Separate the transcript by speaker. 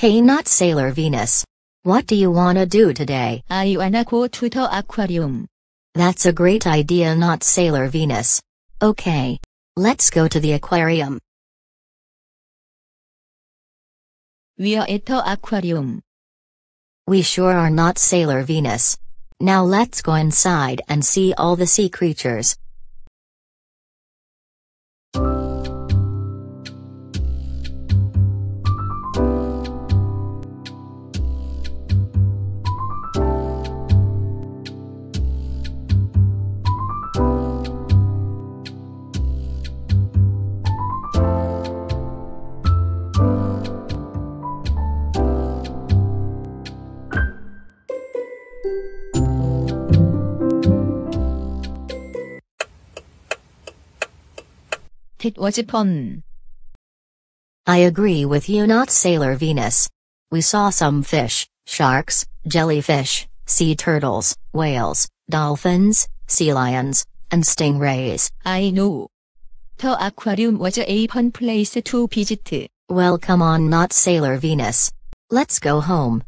Speaker 1: Hey, not Sailor Venus. What do you wanna do today?
Speaker 2: I wanna go to the aquarium.
Speaker 1: That's a great idea, not Sailor Venus. Okay. Let's go to the aquarium.
Speaker 2: We are at the aquarium.
Speaker 1: We sure are not Sailor Venus. Now let's go inside and see all the sea creatures.
Speaker 2: That was fun.
Speaker 1: I agree with you, not Sailor Venus. We saw some fish, sharks, jellyfish, sea turtles, whales, dolphins, sea lions, and stingrays.
Speaker 2: I know. The aquarium was a fun place to visit.
Speaker 1: Well, come on, not Sailor Venus. Let's go home.